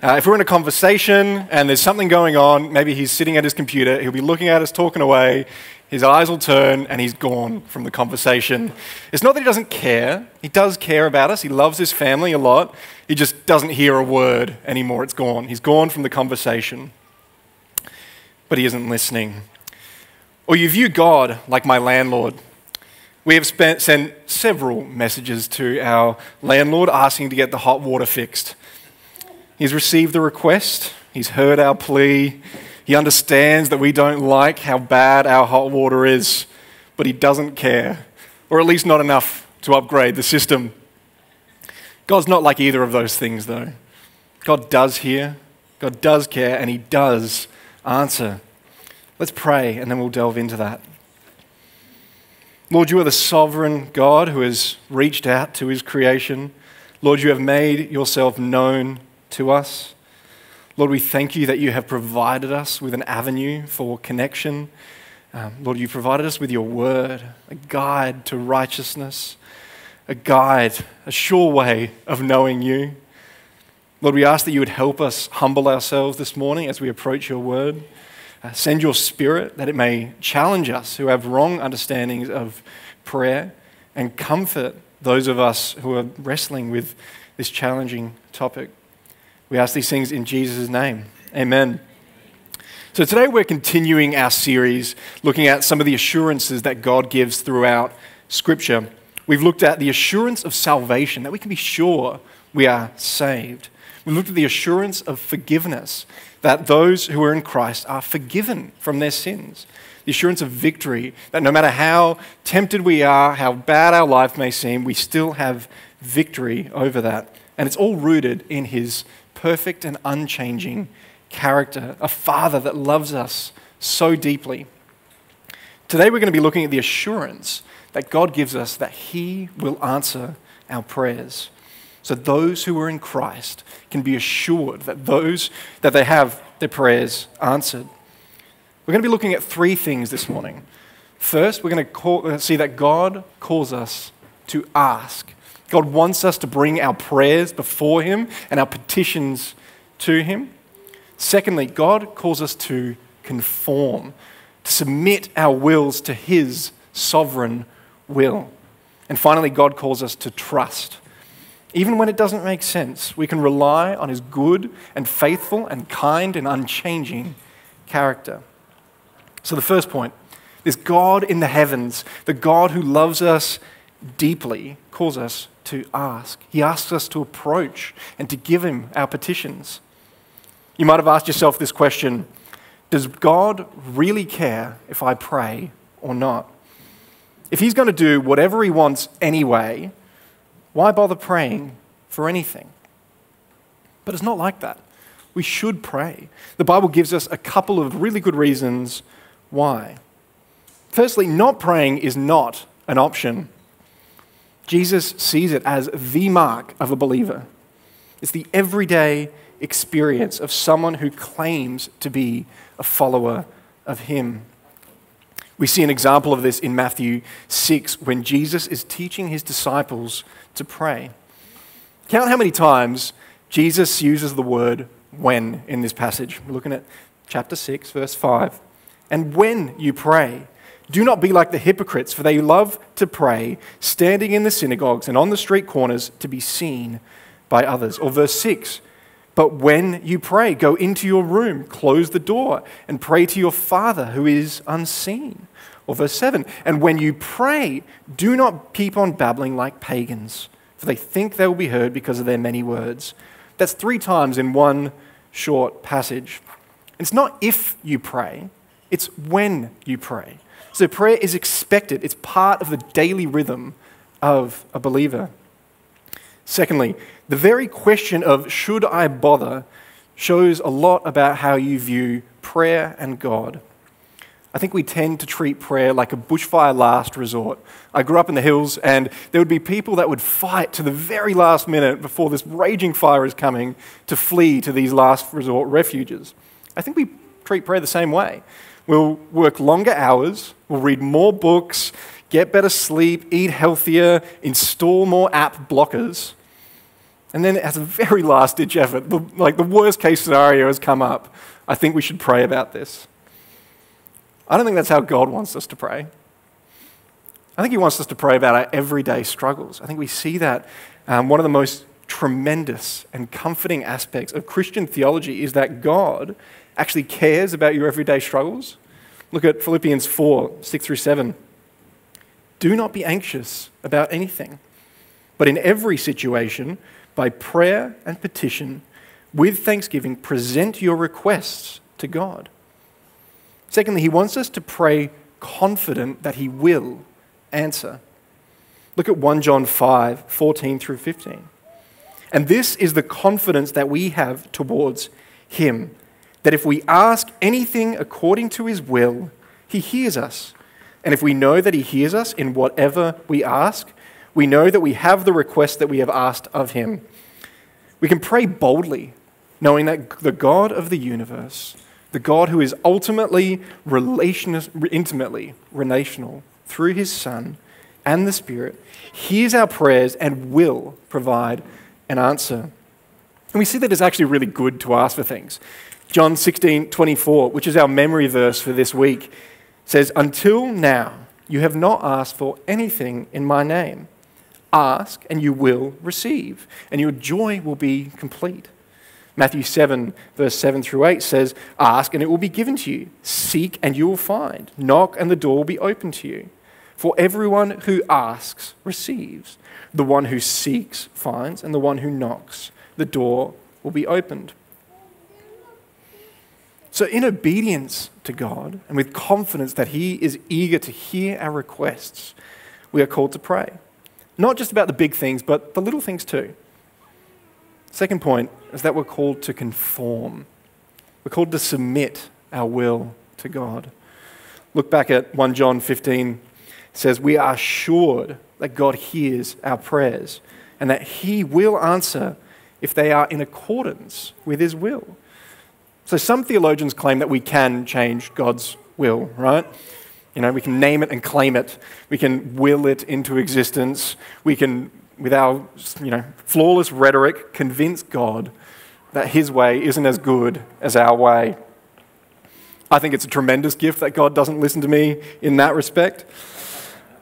Uh, if we're in a conversation and there's something going on, maybe he's sitting at his computer, he'll be looking at us, talking away, his eyes will turn, and he's gone from the conversation. It's not that he doesn't care, he does care about us, he loves his family a lot, he just doesn't hear a word anymore. It's gone. He's gone from the conversation, but he isn't listening. Or you view God like my landlord. We have spent, sent several messages to our landlord asking to get the hot water fixed. He's received the request, he's heard our plea, he understands that we don't like how bad our hot water is, but he doesn't care, or at least not enough to upgrade the system. God's not like either of those things, though. God does hear, God does care, and he does answer. Let's pray, and then we'll delve into that. Lord, you are the sovereign God who has reached out to his creation. Lord, you have made yourself known to us. Lord, we thank you that you have provided us with an avenue for connection. Um, Lord, you provided us with your word, a guide to righteousness, a guide, a sure way of knowing you. Lord, we ask that you would help us humble ourselves this morning as we approach your word. Uh, send your spirit that it may challenge us who have wrong understandings of prayer and comfort those of us who are wrestling with this challenging topic. We ask these things in Jesus' name. Amen. So today we're continuing our series looking at some of the assurances that God gives throughout Scripture. We've looked at the assurance of salvation, that we can be sure we are saved. We looked at the assurance of forgiveness, that those who are in Christ are forgiven from their sins. The assurance of victory, that no matter how tempted we are, how bad our life may seem, we still have victory over that. And it's all rooted in His perfect and unchanging character, a Father that loves us so deeply. Today we're going to be looking at the assurance that God gives us that He will answer our prayers. So those who are in Christ can be assured that those that they have their prayers answered. We're going to be looking at three things this morning. First, we're going to call, uh, see that God calls us to ask. God wants us to bring our prayers before Him and our petitions to Him. Secondly, God calls us to conform, to submit our wills to His sovereign will. And finally, God calls us to trust. Even when it doesn't make sense, we can rely on his good and faithful and kind and unchanging character. So, the first point this God in the heavens, the God who loves us deeply, calls us to ask. He asks us to approach and to give him our petitions. You might have asked yourself this question Does God really care if I pray or not? If he's going to do whatever he wants anyway, why bother praying for anything? But it's not like that. We should pray. The Bible gives us a couple of really good reasons why. Firstly, not praying is not an option. Jesus sees it as the mark of a believer. It's the everyday experience of someone who claims to be a follower of Him. We see an example of this in Matthew 6 when Jesus is teaching his disciples to pray. Count how many times Jesus uses the word when in this passage. We're looking at chapter 6, verse 5. And when you pray, do not be like the hypocrites, for they love to pray, standing in the synagogues and on the street corners to be seen by others. Or verse 6 But when you pray, go into your room, close the door, and pray to your Father who is unseen. Or verse 7 And when you pray, do not keep on babbling like pagans, for they think they will be heard because of their many words. That's three times in one short passage. It's not if you pray, it's when you pray. So prayer is expected, it's part of the daily rhythm of a believer. Secondly, the very question of should I bother shows a lot about how you view prayer and God. I think we tend to treat prayer like a bushfire last resort. I grew up in the hills, and there would be people that would fight to the very last minute before this raging fire is coming to flee to these last resort refuges. I think we treat prayer the same way. We'll work longer hours, we'll read more books, get better sleep, eat healthier, install more app blockers. And then, as a very last ditch effort, the, like the worst case scenario has come up, I think we should pray about this. I don't think that's how God wants us to pray. I think He wants us to pray about our everyday struggles. I think we see that um, one of the most tremendous and comforting aspects of Christian theology is that God actually cares about your everyday struggles. Look at Philippians 4 6 through 7. Do not be anxious about anything, but in every situation, by prayer and petition, with thanksgiving, present your requests to God. Secondly, he wants us to pray confident that he will answer. Look at 1 John 5 14 through 15. And this is the confidence that we have towards him that if we ask anything according to his will, he hears us. And if we know that he hears us in whatever we ask, we know that we have the request that we have asked of him. We can pray boldly, knowing that the God of the universe, the God who is ultimately relation, intimately relational through his Son and the Spirit, hears our prayers and will provide an answer. And we see that it's actually really good to ask for things. John 16, 24, which is our memory verse for this week, says, Until now, you have not asked for anything in my name. Ask and you will receive, and your joy will be complete. Matthew 7, verse 7 through 8 says, Ask and it will be given to you. Seek and you will find. Knock and the door will be open to you. For everyone who asks receives. The one who seeks finds, and the one who knocks, the door will be opened. So, in obedience to God and with confidence that He is eager to hear our requests, we are called to pray. Not just about the big things, but the little things too. Second point is that we're called to conform. We're called to submit our will to God. Look back at 1 John 15. It says, We are assured that God hears our prayers and that He will answer if they are in accordance with His will. So some theologians claim that we can change God's will, right? You know, we can name it and claim it. We can will it into existence. We can, with our, you know, flawless rhetoric, convince God that his way isn't as good as our way. I think it's a tremendous gift that God doesn't listen to me in that respect.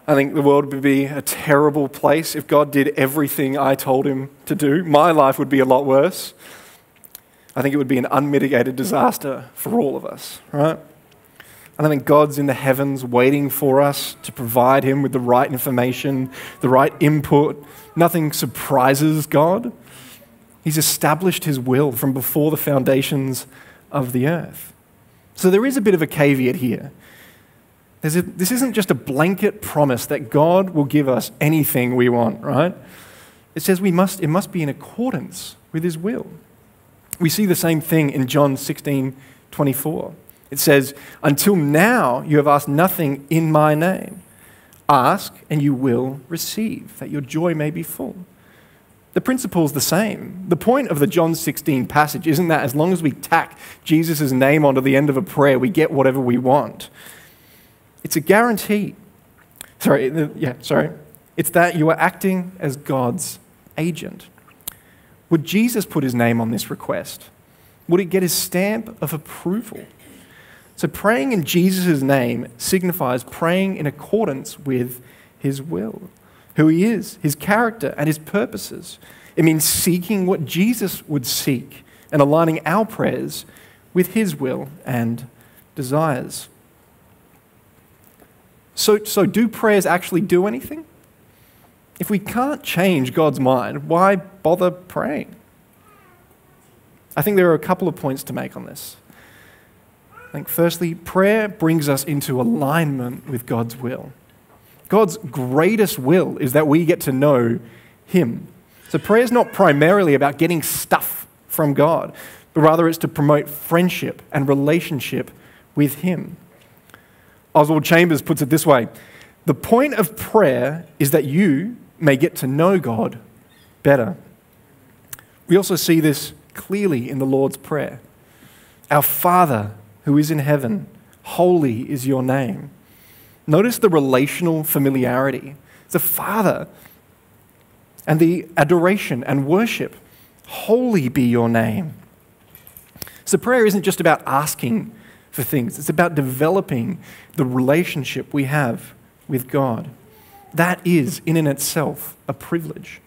I think the world would be a terrible place if God did everything I told him to do. My life would be a lot worse. I think it would be an unmitigated disaster for all of us, right? And I think God's in the heavens waiting for us to provide Him with the right information, the right input. Nothing surprises God. He's established His will from before the foundations of the earth. So there is a bit of a caveat here. A, this isn't just a blanket promise that God will give us anything we want, right? It says we must, it must be in accordance with His will. We see the same thing in John 16 24. It says, Until now you have asked nothing in my name. Ask and you will receive, that your joy may be full. The principle is the same. The point of the John 16 passage isn't that as long as we tack Jesus' name onto the end of a prayer, we get whatever we want. It's a guarantee. Sorry, yeah, sorry. It's that you are acting as God's agent. Would Jesus put his name on this request? Would it get his stamp of approval? So, praying in Jesus' name signifies praying in accordance with his will, who he is, his character, and his purposes. It means seeking what Jesus would seek and aligning our prayers with his will and desires. So, so do prayers actually do anything? If we can't change God's mind, why bother praying? I think there are a couple of points to make on this. I think, firstly, prayer brings us into alignment with God's will. God's greatest will is that we get to know Him. So, prayer is not primarily about getting stuff from God, but rather it's to promote friendship and relationship with Him. Oswald Chambers puts it this way The point of prayer is that you may get to know God better. We also see this clearly in the Lord's Prayer Our Father who is in heaven, holy is your name. Notice the relational familiarity. A father. and the adoration and worship. Holy be your name. So, prayer isn't just about asking for things, it's about developing the relationship we have with God. That is, in and itself, a privilege.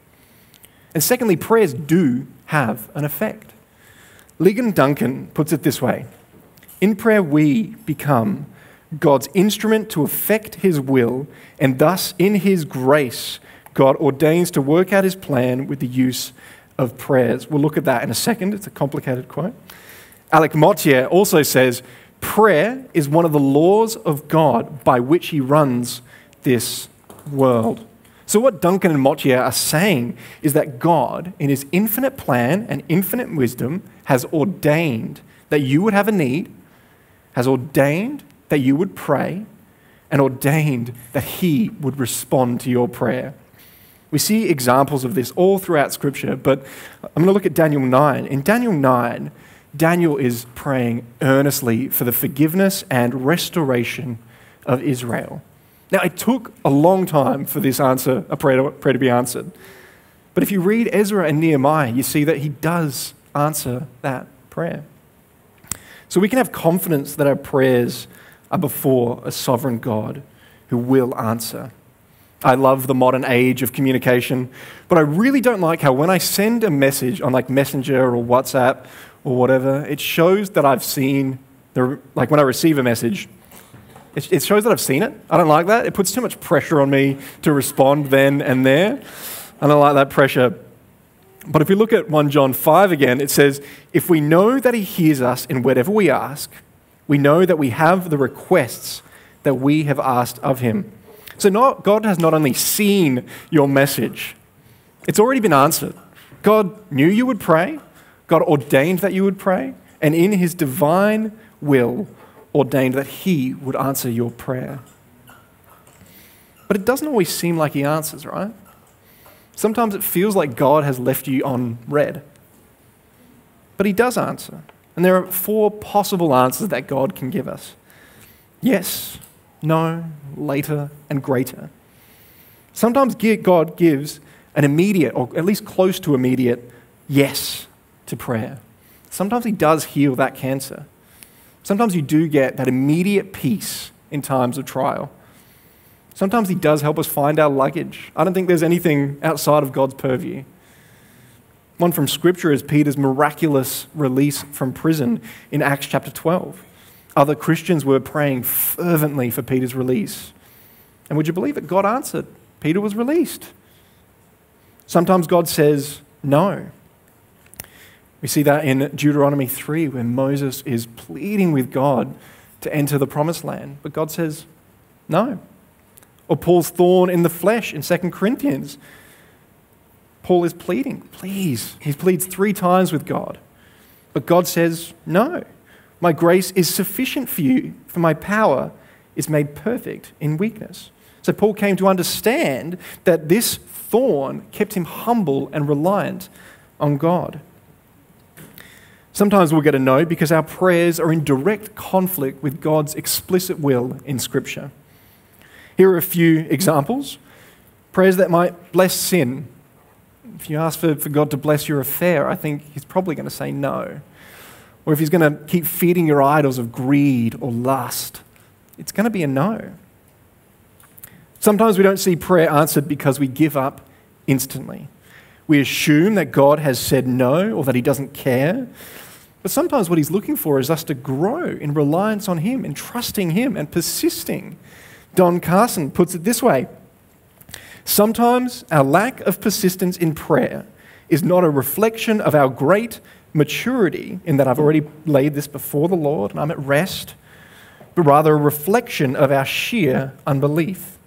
And secondly, prayers do have an effect. Ligon Duncan puts it this way In prayer, we become God's instrument to effect his will, and thus, in his grace, God ordains to work out his plan with the use of prayers. We'll look at that in a second. It's a complicated quote. Alec Motyer also says prayer is one of the laws of God by which he runs this world. So, what Duncan and Motyer are saying is that God, in his infinite plan and infinite wisdom, has ordained that you would have a need, has ordained that you would pray, and ordained that he would respond to your prayer. We see examples of this all throughout Scripture, but I'm going to look at Daniel 9. In Daniel 9, Daniel is praying earnestly for the forgiveness and restoration of Israel. Now, it took a long time for this answer, a prayer to, prayer to be answered. But if you read Ezra and Nehemiah, you see that he does answer that prayer. So we can have confidence that our prayers are before a sovereign God who will answer. I love the modern age of communication, but I really don't like how when I send a message on like Messenger or WhatsApp or whatever, it shows that I've seen the like when I receive a message, it, it shows that I've seen it. I don't like that. It puts too much pressure on me to respond then and there. I don't like that pressure. But if we look at 1 John 5 again, it says, If we know that he hears us in whatever we ask, we know that we have the requests that we have asked of him. So not, God has not only seen your message, it's already been answered. God knew you would pray, God ordained that you would pray, and in his divine will ordained that he would answer your prayer. But it doesn't always seem like he answers, right? Sometimes it feels like God has left you on read. But he does answer. And there are four possible answers that God can give us yes, no, later, and greater. Sometimes God gives an immediate, or at least close to immediate, yes to prayer. Sometimes He does heal that cancer. Sometimes you do get that immediate peace in times of trial. Sometimes He does help us find our luggage. I don't think there's anything outside of God's purview. One from Scripture is Peter's miraculous release from prison in Acts chapter 12. Other Christians were praying fervently for Peter's release. And would you believe it? God answered. Peter was released. Sometimes God says no. We see that in Deuteronomy 3, where Moses is pleading with God to enter the promised land, but God says no. Or Paul's thorn in the flesh in 2 Corinthians. Paul is pleading, please. He pleads three times with God. But God says, no. My grace is sufficient for you, for my power is made perfect in weakness. So Paul came to understand that this thorn kept him humble and reliant on God. Sometimes we'll get a no because our prayers are in direct conflict with God's explicit will in Scripture. Here are a few examples prayers that might bless sin. If you ask for, for God to bless your affair, I think He's probably going to say no. Or if He's going to keep feeding your idols of greed or lust, it's going to be a no. Sometimes we don't see prayer answered because we give up instantly. We assume that God has said no or that He doesn't care. But sometimes what he's looking for is us to grow in reliance on him and trusting him and persisting. Don Carson puts it this way Sometimes our lack of persistence in prayer is not a reflection of our great maturity, in that I've already laid this before the Lord and I'm at rest, but rather a reflection of our sheer unbelief.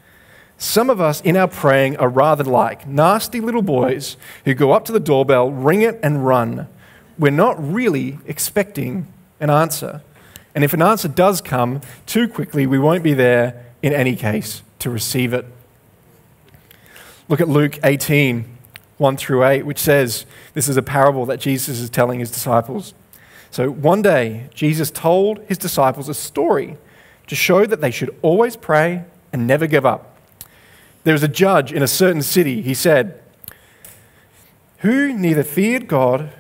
Some of us in our praying are rather like nasty little boys who go up to the doorbell, ring it, and run we're not really expecting an answer. And if an answer does come too quickly, we won't be there in any case to receive it. Look at Luke 18, 1 through 8, which says this is a parable that Jesus is telling his disciples. So one day, Jesus told his disciples a story to show that they should always pray and never give up. There was a judge in a certain city, he said, who neither feared God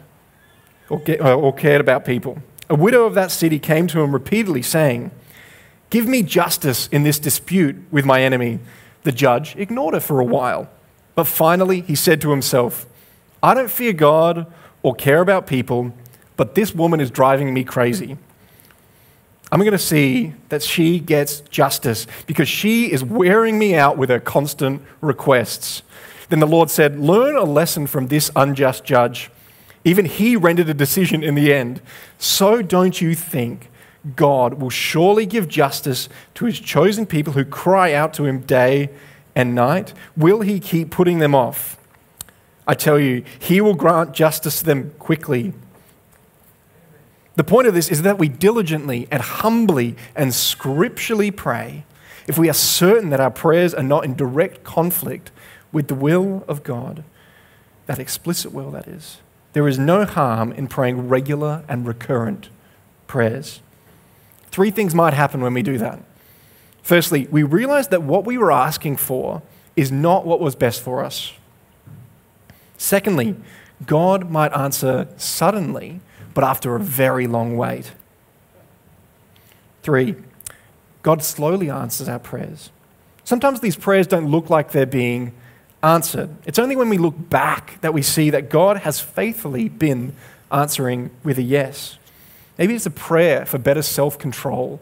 or, uh, or cared about people. A widow of that city came to him repeatedly, saying, Give me justice in this dispute with my enemy. The judge ignored her for a while. But finally, he said to himself, I don't fear God or care about people, but this woman is driving me crazy. I'm going to see that she gets justice because she is wearing me out with her constant requests. Then the Lord said, Learn a lesson from this unjust judge. Even he rendered a decision in the end. So don't you think God will surely give justice to his chosen people who cry out to him day and night? Will he keep putting them off? I tell you, he will grant justice to them quickly. The point of this is that we diligently and humbly and scripturally pray if we are certain that our prayers are not in direct conflict with the will of God, that explicit will, that is. There is no harm in praying regular and recurrent prayers. Three things might happen when we do that. Firstly, we realize that what we were asking for is not what was best for us. Secondly, God might answer suddenly, but after a very long wait. Three, God slowly answers our prayers. Sometimes these prayers don't look like they're being answered. It's only when we look back that we see that God has faithfully been answering with a yes. Maybe it's a prayer for better self control,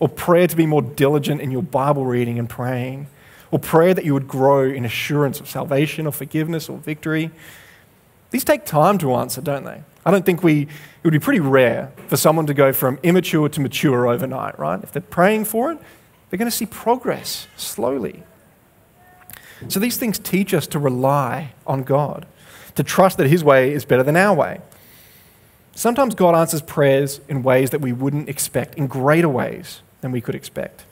or prayer to be more diligent in your Bible reading and praying, or prayer that you would grow in assurance of salvation or forgiveness or victory. These take time to answer, don't they? I don't think we, it would be pretty rare for someone to go from immature to mature overnight, right? If they're praying for it, they're going to see progress slowly. So these things teach us to rely on God, to trust that His way is better than our way. Sometimes God answers prayers in ways that we wouldn't expect, in greater ways than we could expect.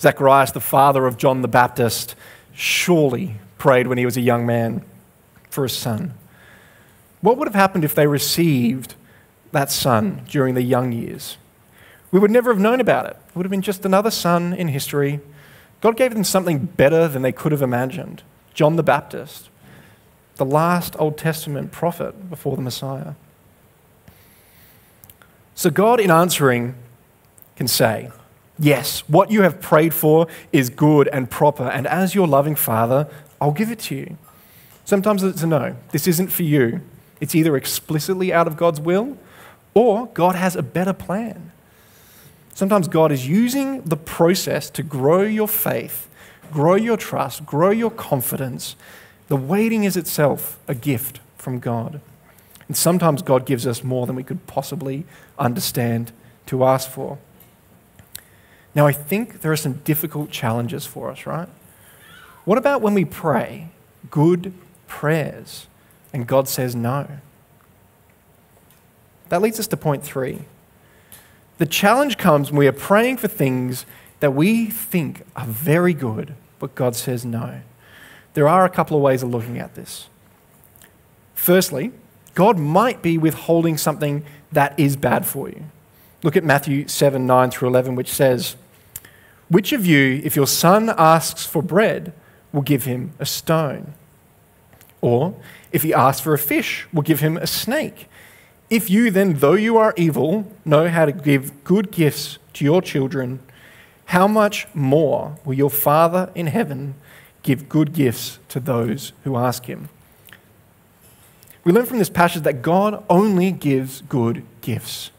Zacharias, the father of John the Baptist, surely prayed when he was a young man for a son. What would have happened if they received that son during the young years? We would never have known about it. It would have been just another son in history God gave them something better than they could have imagined John the Baptist, the last Old Testament prophet before the Messiah. So, God, in answering, can say, Yes, what you have prayed for is good and proper, and as your loving Father, I'll give it to you. Sometimes it's a no. This isn't for you. It's either explicitly out of God's will or God has a better plan. Sometimes God is using the process to grow your faith, grow your trust, grow your confidence. The waiting is itself a gift from God. And sometimes God gives us more than we could possibly understand to ask for. Now, I think there are some difficult challenges for us, right? What about when we pray good prayers and God says no? That leads us to point three. The challenge comes when we are praying for things that we think are very good, but God says no. There are a couple of ways of looking at this. Firstly, God might be withholding something that is bad for you. Look at Matthew 7 9 through 11, which says, Which of you, if your son asks for bread, will give him a stone? Or if he asks for a fish, will give him a snake? If you then, though you are evil, know how to give good gifts to your children, how much more will your Father in heaven give good gifts to those who ask him? We learn from this passage that God only gives good gifts.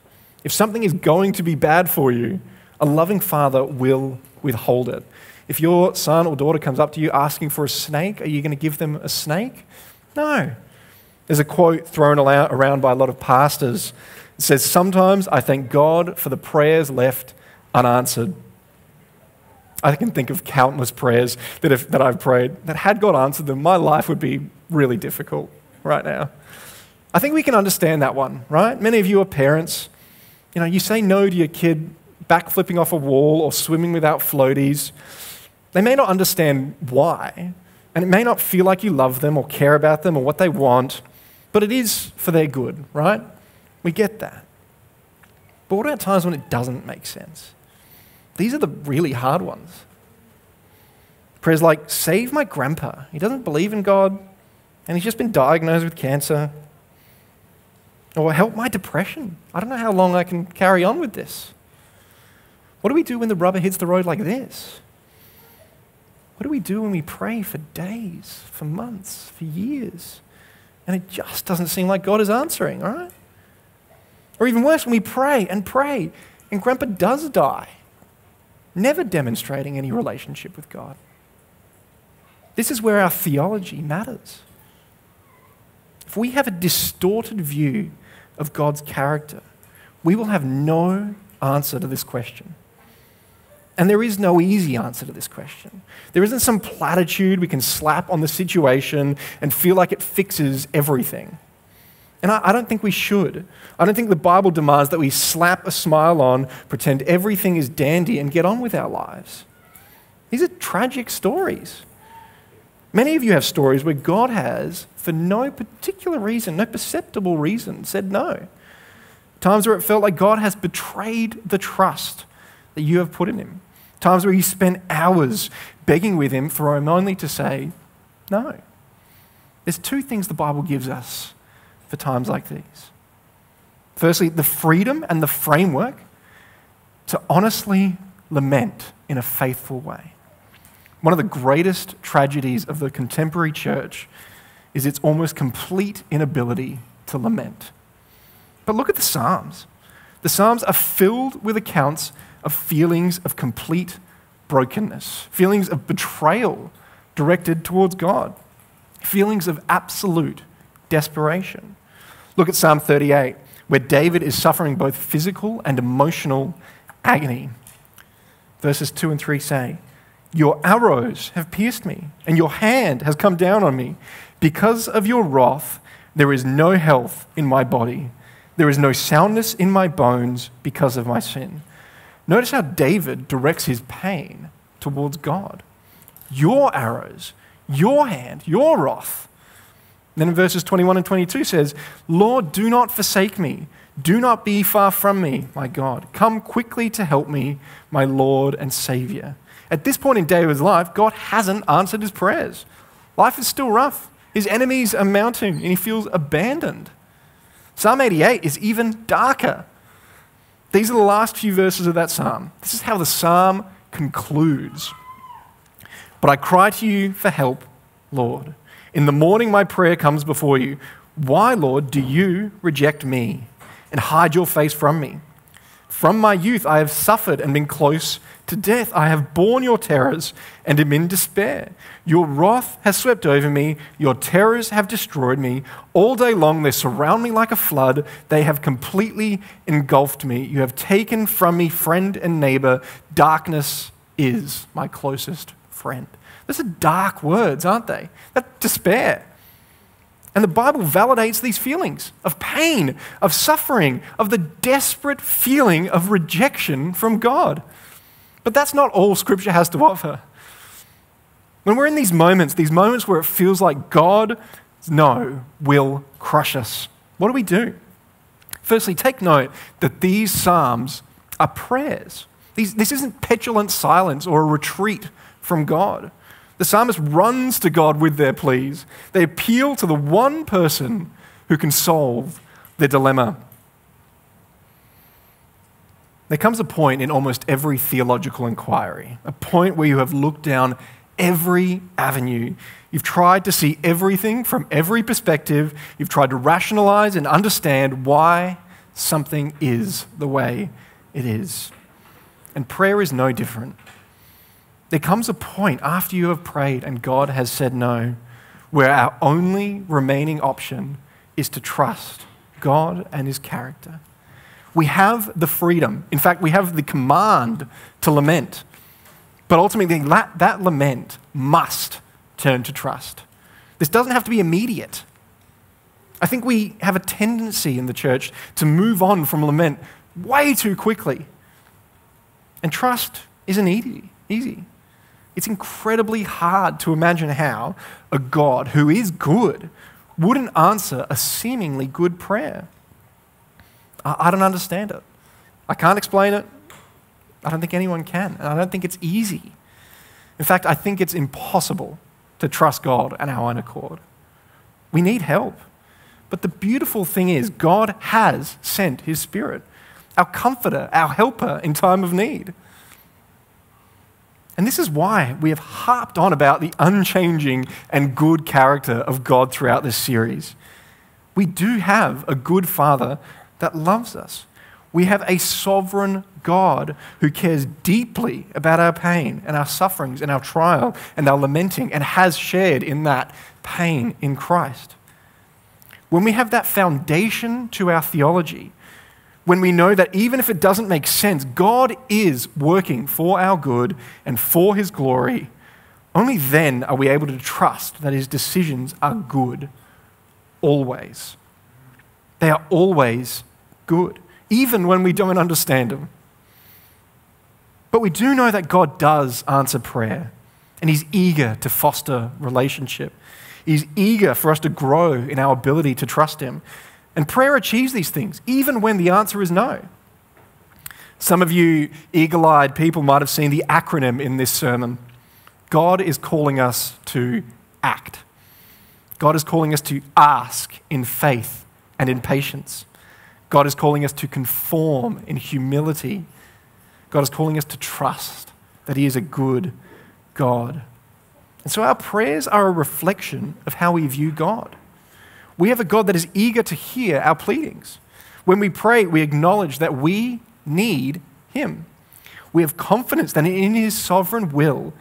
If something is going to be bad for you, a loving father will withhold it. If your son or daughter comes up to you asking for a snake, are you going to give them a snake? No. There's a quote thrown around by a lot of pastors. It says, Sometimes I thank God for the prayers left unanswered. I can think of countless prayers that, have, that I've prayed that, had God answered them, my life would be really difficult right now. I think we can understand that one, right? Many of you are parents. You know, you say no to your kid backflipping off a wall or swimming without floaties. They may not understand why, and it may not feel like you love them or care about them or what they want. But it is for their good, right? We get that. But what about times when it doesn't make sense? These are the really hard ones. Prayers like, save my grandpa. He doesn't believe in God. and he's just been diagnosed with cancer. Or help my depression. I don't know how long I can carry on with this. What do we do when the rubber hits the road like this? What do we do when we pray for days, for months, for years, and it just doesn't seem like God is answering, all right? Or even worse, when we pray and pray and grandpa does die, never demonstrating any relationship with God. This is where our theology matters. If we have a distorted view of God's character, we will have no answer to this question. And there is no easy answer to this question. There isn't some platitude we can slap on the situation and feel like it fixes everything. And I, I, don't think we should. I don't think the Bible demands that we slap a smile on, pretend everything is dandy, and get on with our lives. These are tragic stories. Many of you have stories where God has, for no particular reason, no perceptible reason, said no. Times where it felt like God has betrayed the trust that you have put in Him. Times where you spent hours begging with Him for Him only to say no. There's two things the Bible gives us for times like these. Firstly, the freedom and the framework to honestly lament in a faithful way. One of the greatest tragedies of the contemporary church is its almost complete inability to lament. But look at the Psalms. The Psalms are filled with accounts of feelings of complete brokenness, feelings of betrayal directed towards God, feelings of absolute desperation. Look at Psalm 38, where David is suffering both physical and emotional agony. Verses 2 and 3 say, your arrows have pierced me, and your hand has come down on me. Because of your wrath, there is no health in my body. There is no soundness in my bones because of my sin. Notice how David directs his pain towards God. Your arrows, your hand, your wrath. Then in verses 21 and 22 says, Lord, do not forsake me. Do not be far from me, my God. Come quickly to help me, my Lord and Savior. At this point in David's life, God hasn't answered his prayers. Life is still rough. His enemies are mounting, and he feels abandoned. Psalm 88 is even darker. These are the last few verses of that psalm. This is how the psalm concludes. But I cry to you for help, Lord. In the morning, my prayer comes before you. Why, Lord, do you reject me and hide your face from me? From my youth, I have suffered and been close to death. I have borne your terrors and am in despair. Your wrath has swept over me. Your terrors have destroyed me. All day long, they surround me like a flood. They have completely engulfed me. You have taken from me friend and neighbor. Darkness is my closest friend. Those are dark words, aren't they? That's despair. And the Bible validates these feelings of pain, of suffering, of the desperate feeling of rejection from God. But that's not all Scripture has to offer. When we're in these moments, these moments where it feels like God, no, will crush us, what do we do? Firstly, take note that these Psalms are prayers. These, this isn't petulant silence or a retreat from God. The psalmist runs to God with their pleas. They appeal to the one person who can solve their dilemma. There comes a point in almost every theological inquiry, a point where you have looked down every avenue. You've tried to see everything from every perspective. You've tried to rationalize and understand why something is the way it is. And prayer is no different. There comes a point after you have prayed and God has said no, where our only remaining option is to trust God and His character. We have the freedom, in fact, we have the command to lament. But ultimately, that, that lament must turn to trust. This doesn't have to be immediate. I think we have a tendency in the church to move on from lament way too quickly. And trust isn't easy. easy. It's incredibly hard to imagine how a God who is good wouldn't answer a seemingly good prayer. I, I don't understand it. I can't explain it. I don't think anyone can. And I don't think it's easy. In fact, I think it's impossible to trust God and our own accord. We need help. But the beautiful thing is, God has sent His Spirit, our comforter, our helper in time of need. And this is why we have harped on about the unchanging and good character of God throughout this series. We do have a good Father that loves us. We have a sovereign God who cares deeply about our pain and our sufferings and our trial and our lamenting and has shared in that pain in Christ. When we have that foundation to our theology, when we know that even if it doesn't make sense, God is working for our good and for His glory, only then are we able to trust that His decisions are good, always. They are always good, even when we don't understand them. But we do know that God does answer prayer, and He's eager to foster relationship. He's eager for us to grow in our ability to trust Him. And prayer achieves these things, even when the answer is no. Some of you eagle eyed people might have seen the acronym in this sermon. God is calling us to act. God is calling us to ask in faith and in patience. God is calling us to conform in humility. God is calling us to trust that He is a good God. And so our prayers are a reflection of how we view God. We have a God that is eager to hear our pleadings. When we pray, we acknowledge that we need Him. We have confidence that in His sovereign will,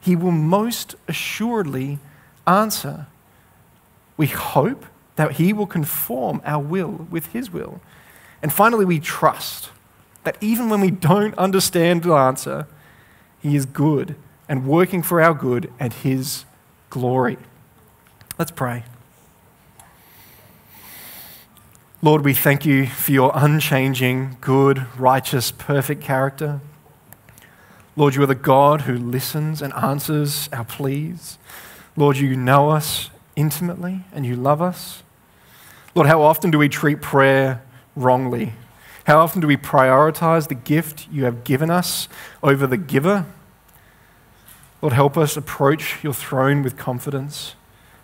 He will most assuredly answer. We hope that He will conform our will with His will. And finally, we trust that even when we don't understand the answer, He is good and working for our good and His glory. Let's pray. Lord, we thank you for your unchanging, good, righteous, perfect character. Lord, you are the God who listens and answers our pleas. Lord, you know us intimately and you love us. Lord, how often do we treat prayer wrongly? How often do we prioritize the gift you have given us over the giver? Lord, help us approach your throne with confidence.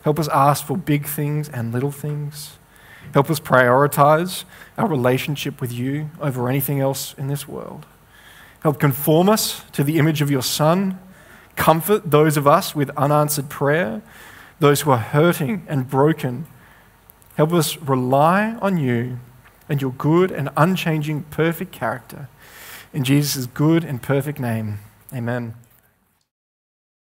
Help us ask for big things and little things. Help us prioritize our relationship with you over anything else in this world. Help conform us to the image of your Son. Comfort those of us with unanswered prayer, those who are hurting and broken. Help us rely on you and your good and unchanging perfect character. In Jesus' good and perfect name, amen.